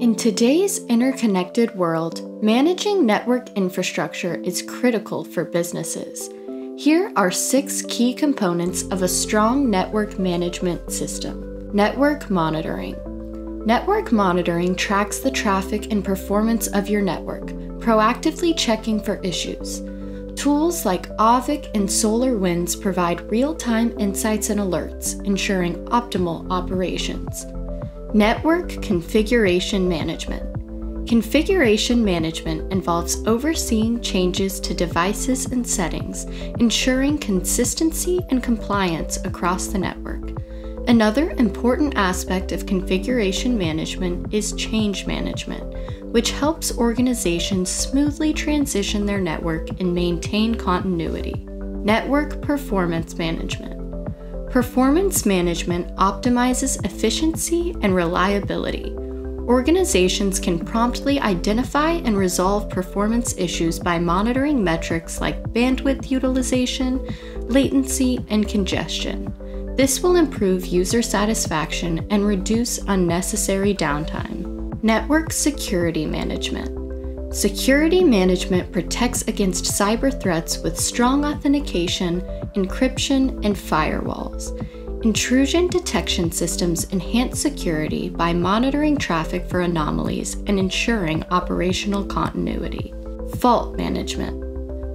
In today's interconnected world, managing network infrastructure is critical for businesses. Here are six key components of a strong network management system. Network monitoring. Network monitoring tracks the traffic and performance of your network, proactively checking for issues. Tools like Auvik and SolarWinds provide real time insights and alerts, ensuring optimal operations. Network Configuration Management Configuration management involves overseeing changes to devices and settings, ensuring consistency and compliance across the network. Another important aspect of configuration management is change management, which helps organizations smoothly transition their network and maintain continuity. Network Performance Management Performance management optimizes efficiency and reliability. Organizations can promptly identify and resolve performance issues by monitoring metrics like bandwidth utilization, latency, and congestion. This will improve user satisfaction and reduce unnecessary downtime. Network Security Management Security management protects against cyber threats with strong authentication, encryption, and firewalls. Intrusion detection systems enhance security by monitoring traffic for anomalies and ensuring operational continuity. Fault management.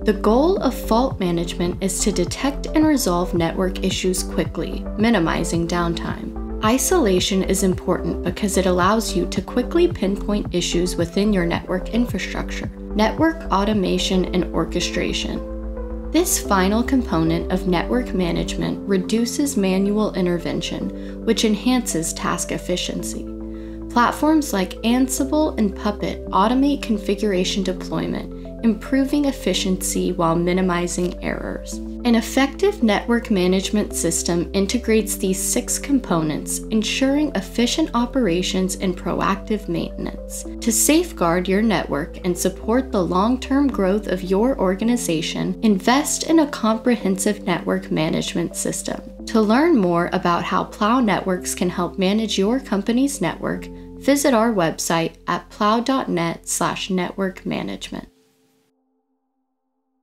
The goal of fault management is to detect and resolve network issues quickly, minimizing downtime. Isolation is important because it allows you to quickly pinpoint issues within your network infrastructure. Network automation and orchestration. This final component of network management reduces manual intervention, which enhances task efficiency. Platforms like Ansible and Puppet automate configuration deployment improving efficiency while minimizing errors. An effective network management system integrates these six components, ensuring efficient operations and proactive maintenance. To safeguard your network and support the long term growth of your organization, invest in a comprehensive network management system. To learn more about how Plow Networks can help manage your company's network, visit our website at plow.net slash network management.